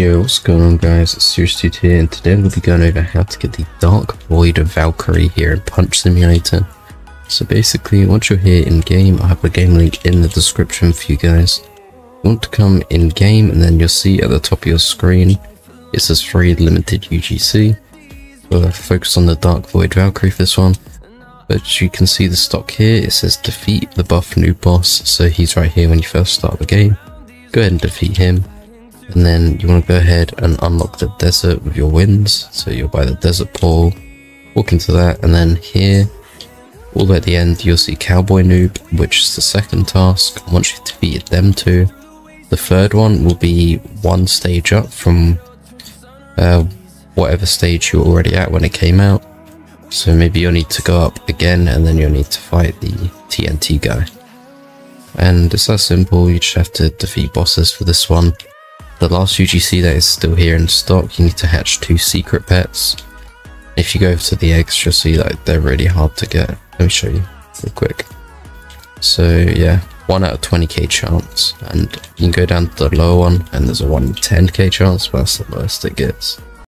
Yo, what's going on guys, it's Serious here and today we'll be going over how to get the Dark Void of Valkyrie here in Punch Simulator. So basically, once you're here in game, I have a game link in the description for you guys. You want to come in game and then you'll see at the top of your screen, it says free limited UGC. We'll focus on the Dark Void Valkyrie for this one. But you can see the stock here, it says defeat the buff noob boss, so he's right here when you first start the game. Go ahead and defeat him and then you want to go ahead and unlock the desert with your winds. So you'll buy the desert pole walk into that. And then here all the way at the end you'll see cowboy noob which is the second task. Once you've defeated them two. The third one will be one stage up from uh, whatever stage you're already at when it came out. So maybe you'll need to go up again and then you'll need to fight the TNT guy. And it's that simple. You just have to defeat bosses for this one the last UGC that is still here in stock, you need to hatch two secret pets. If you go to the eggs, you'll see that they're really hard to get. Let me show you real quick. So yeah, 1 out of 20k chance, and you can go down to the lower one, and there's a 1 in 10k chance, but that's the lowest it gets.